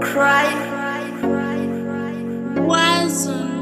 cry. Wasn't